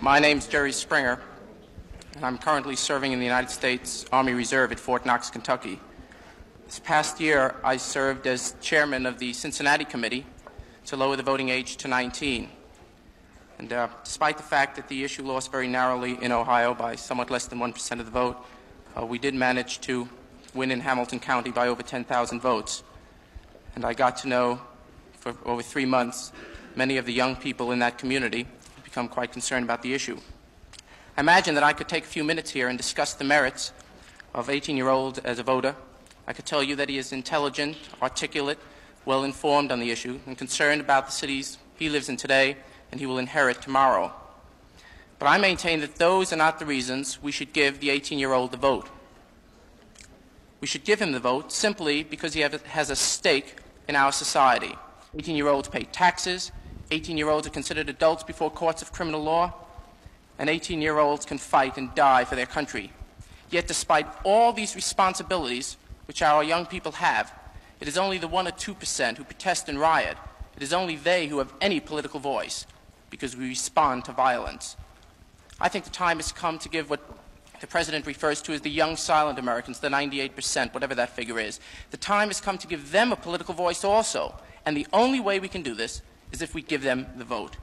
My name's Jerry Springer, and I'm currently serving in the United States Army Reserve at Fort Knox, Kentucky. This past year, I served as chairman of the Cincinnati Committee to lower the voting age to 19. And uh, despite the fact that the issue lost very narrowly in Ohio by somewhat less than 1% of the vote, uh, we did manage to win in Hamilton County by over 10,000 votes. And I got to know for over three months many of the young people in that community become quite concerned about the issue. I imagine that I could take a few minutes here and discuss the merits of 18 year old as a voter. I could tell you that he is intelligent, articulate, well informed on the issue, and concerned about the cities he lives in today and he will inherit tomorrow. But I maintain that those are not the reasons we should give the 18 year old the vote. We should give him the vote simply because he has a stake in our society. 18 year olds pay taxes, 18 year olds are considered adults before courts of criminal law, and 18 year olds can fight and die for their country. Yet, despite all these responsibilities which our young people have, it is only the 1 or 2 percent who protest and riot. It is only they who have any political voice because we respond to violence. I think the time has come to give what the President refers to as the young silent Americans, the 98%, whatever that figure is. The time has come to give them a political voice also. And the only way we can do this is if we give them the vote.